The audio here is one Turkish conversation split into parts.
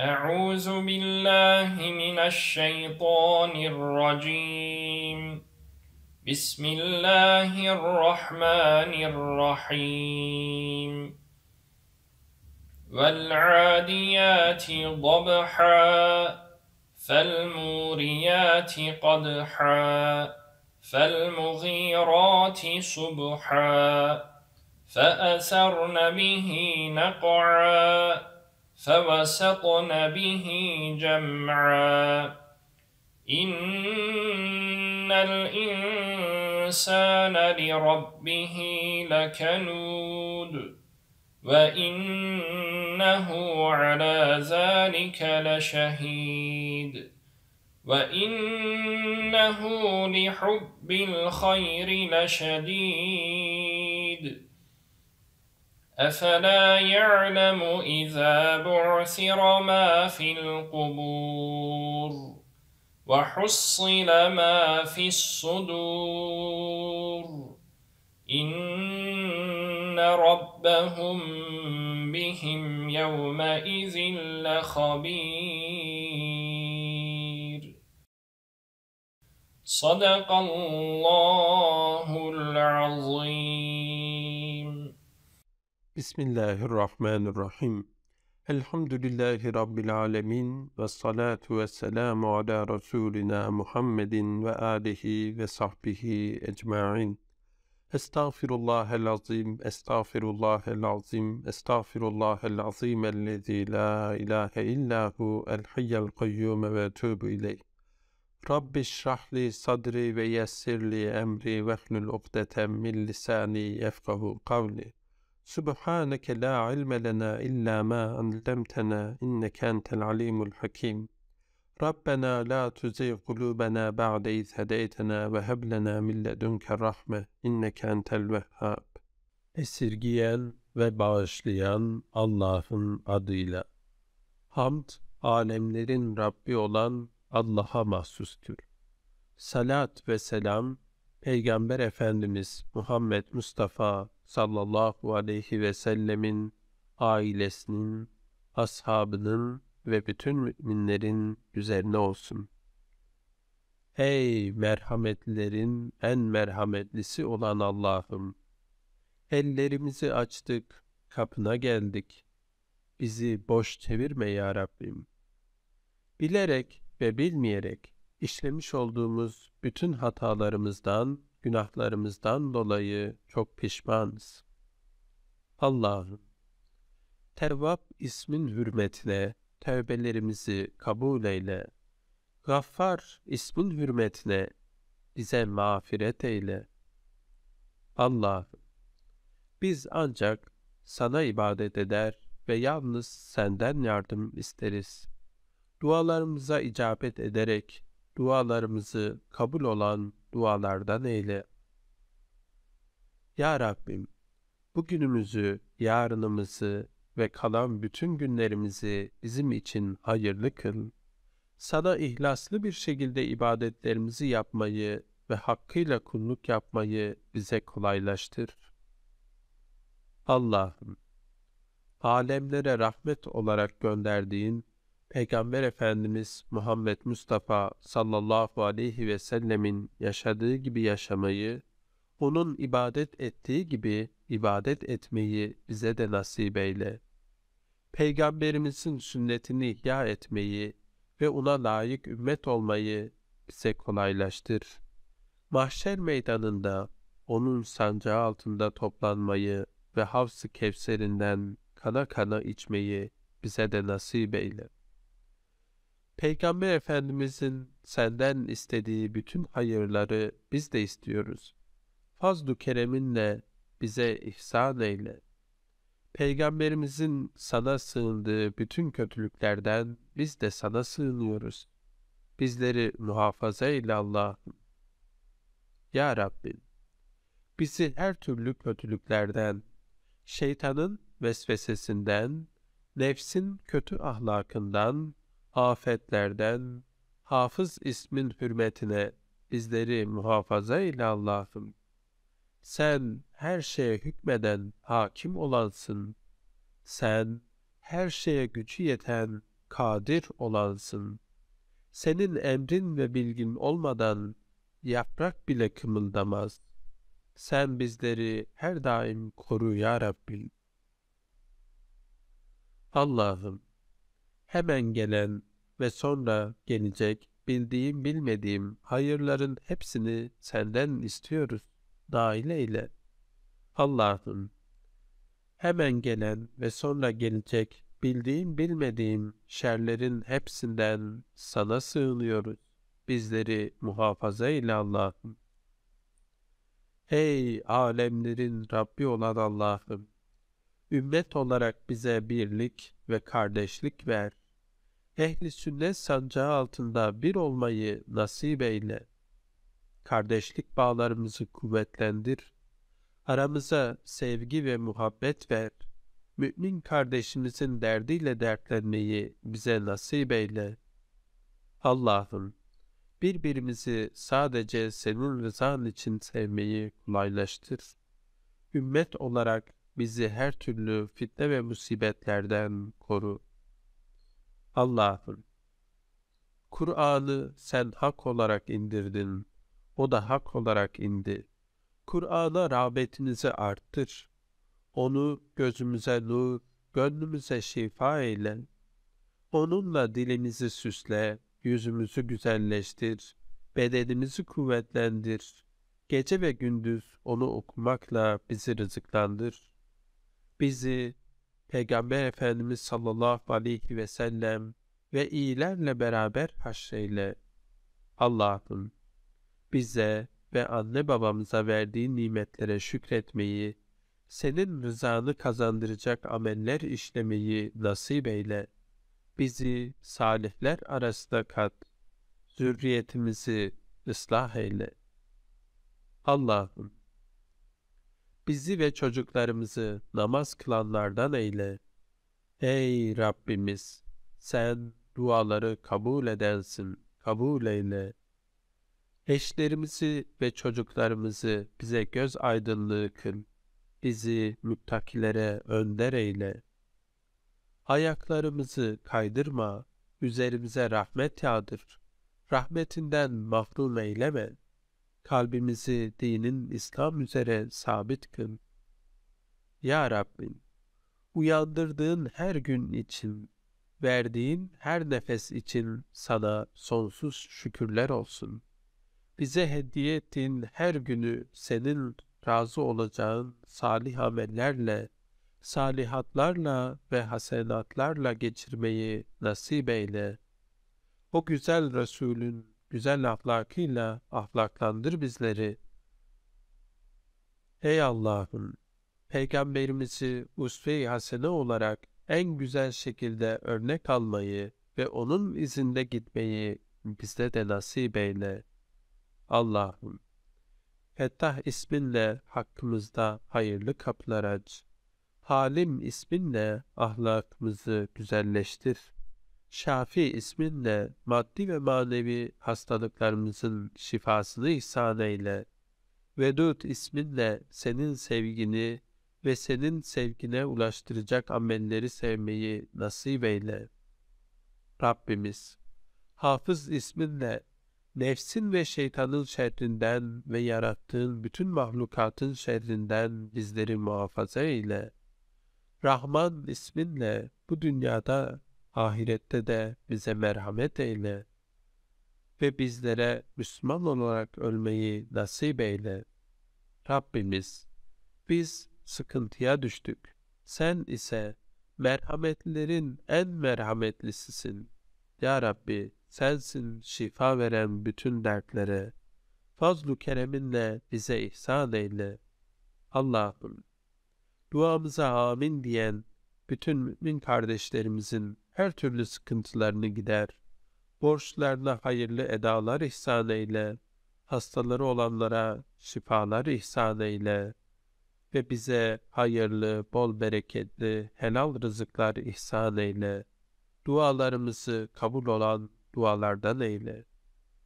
أعوذ بالله من الشيطان الرجيم. بسم الله الرحمن الرحيم. والعاديات ضبحا فالموريات قدحا فالمغيرات صبحا فأثرن به نقعا. فوسطن به جمعا. إن الإنسان لربه لكنود وإنه على ذلك لشهيد. وإنه لحب الخير لشديد. أفلا يعلم إذا بعثر ما في القبور وحصل ما في الصدور إن ربهم بهم يومئذ لخبير. صدق الله العظيم. بسم الله الرحمن الرحيم الحمد لله رب العالمين والصلاة والسلام على رسولنا محمد وآله وصحبه أجمعين استغفر الله العظيم استغفر الله العظيم استغفر الله العظيم الذي لا إله إلا هو الحي القيوم وأتوب إليه رب اشرح لي صدري ويسر لي أمري واحلل عقدة من لساني يفقه قولي Subhaneke la ilme lena illa ma allamtana inneke entel alimul hakim. Rabbena la tuzigh kulubena ba'de iz hedeytena ve heb lena min ledunke rahme inneke entel vehhab. Esirgiyen ve bağışlayan Allah'ın adıyla. Hamd, alemlerin Rabbi olan Allah'a mahsustur. Salat ve selam, Peygamber Efendimiz Muhammed Mustafa sallallahu aleyhi ve sellemin ailesinin, ashabının ve bütün müminlerin üzerine olsun. Ey merhametlilerin en merhametlisi olan Allah'ım! Ellerimizi açtık, kapına geldik. Bizi boş çevirme ya Rabbim. Bilerek ve bilmeyerek işlemiş olduğumuz bütün hatalarımızdan, günahlarımızdan dolayı çok pişmanız. Allah'ım, Tevvab ismin hürmetine tevbelerimizi kabul eyle. Gaffar ismin hürmetine bize mağfiret eyle. Allah'ım, biz ancak sana ibadet eder ve yalnız senden yardım isteriz. Dualarımıza icabet ederek dualarımızı kabul olan dualardan eyle. Ya Rabbim, bugünümüzü, yarınımızı ve kalan bütün günlerimizi bizim için hayırlı kıl. Sana ihlaslı bir şekilde ibadetlerimizi yapmayı ve hakkıyla kulluk yapmayı bize kolaylaştır. Allah'ım, alemlere rahmet olarak gönderdiğin Peygamber Efendimiz Muhammed Mustafa sallallahu aleyhi ve sellemin yaşadığı gibi yaşamayı, onun ibadet ettiği gibi ibadet etmeyi bize de nasip eyle. Peygamberimizin sünnetini ihya etmeyi ve ona layık ümmet olmayı bize kolaylaştır. Mahşer meydanında onun sancağı altında toplanmayı ve havs-ı kevserinden kana kana içmeyi bize de nasip eyle. Peygamber Efendimizin senden istediği bütün hayırları biz de istiyoruz. Fazlu kereminle bize ihsan eyle. Peygamberimizin sana sığındığı bütün kötülüklerden biz de sana sığınıyoruz. Bizleri muhafaza eyle Allah'ım. Ya Rabbim, bizi her türlü kötülüklerden, şeytanın vesvesesinden, nefsin kötü ahlakından, afetlerden, hafız ismin hürmetine bizleri muhafaza eyle Allah'ım. Sen her şeye hükmeden hakim olansın. Sen her şeye gücü yeten kadir olansın. Senin emrin ve bilgin olmadan yaprak bile kımıldamaz. Sen bizleri her daim koru ya Rabbi. Allah'ım, hemen gelen ve sonra gelecek bildiğim bilmediğim hayırların hepsini senden istiyoruz. Dahil eyle. Allah'ım, hemen gelen ve sonra gelecek bildiğim bilmediğim şerlerin hepsinden sana sığınıyoruz. Bizleri muhafaza eyle Allah'ım. Ey alemlerin Rabbi olan Allah'ım! Ümmet olarak bize birlik ve kardeşlik ver. Ehli sünnet sancağı altında bir olmayı nasip eyle. Kardeşlik bağlarımızı kuvvetlendir. Aramıza sevgi ve muhabbet ver. Mümin kardeşimizin derdiyle dertlenmeyi bize nasip eyle. Allah'ım, birbirimizi sadece senin rızan için sevmeyi kolaylaştır. Ümmet olarak bizi her türlü fitne ve musibetlerden koru. Allah'ım, Kur'an'ı sen hak olarak indirdin, o da hak olarak indi. Kur'an'a rağbetinizi arttır. Onu gözümüze nur, gönlümüze şifa eyle. Onunla dilimizi süsle, yüzümüzü güzelleştir, bedenimizi kuvvetlendir. Gece ve gündüz onu okumakla bizi rızıklandır. Bizi Peygamber Efendimiz sallallahu aleyhi ve sellem ve iyilerle beraber haşreyle. Allah'ım bize ve anne babamıza verdiğin nimetlere şükretmeyi, senin rızanı kazandıracak ameller işlemeyi nasip eyle. Bizi salihler arasında kat, zürriyetimizi ıslah eyle. Allah'ım, bizi ve çocuklarımızı namaz kılanlardan eyle. Ey Rabbimiz, sen duaları kabul edensin, kabul eyle. Eşlerimizi ve çocuklarımızı bize göz aydınlığı kıl. Bizi müttakilere önder eyle. Ayaklarımızı kaydırma, üzerimize rahmet yağdır. Rahmetinden mahrum eyleme. Kalbimizi dinin İslam üzere sabit kıl. Ya Rabbim, uyandırdığın her gün için, verdiğin her nefes için sana sonsuz şükürler olsun. Bize hediye ettiğin her günü senin razı olacağın salih amellerle, salihatlarla ve hasenatlarla geçirmeyi nasip eyle. O güzel Resulün güzel ahlakıyla ahlaklandır bizleri. Ey Allah'ım! Peygamberimizi usve-i hasene olarak en güzel şekilde örnek almayı ve onun izinde gitmeyi bizde de nasip eyle. Allah'ım! Fettah isminle hakkımızda hayırlı kapılar aç. Halim isminle ahlakımızı güzelleştir. Şafi isminle maddi ve manevi hastalıklarımızın şifasını ihsan eyle. Vedud isminle senin sevgini ve senin sevgine ulaştıracak amelleri sevmeyi nasip eyle. Rabbimiz, Hafız isminle nefsin ve şeytanın şerrinden ve yarattığın bütün mahlukatın şerrinden bizleri muhafaza eyle. Rahman isminle bu dünyada, ahirette de bize merhamet eyle ve bizlere Müslüman olarak ölmeyi nasip eyle. Rabbimiz, biz sıkıntıya düştük. Sen ise merhametlilerin en merhametlisisin. Ya Rabbi, sensin şifa veren bütün dertlere. Fazlu kereminle bize ihsan eyle. Allah'ım, duamıza amin diyen bütün mümin kardeşlerimizin her türlü sıkıntılarını gider. Borçlarına hayırlı edalar ihsan eyle. Hastaları olanlara şifalar ihsan eyle. Ve bize hayırlı, bol bereketli, helal rızıklar ihsan eyle. Dualarımızı kabul olan dualardan eyle.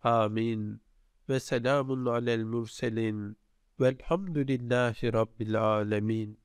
Amin. Ve selamun alel murselin. Velhamdülillahi Rabbil alemin.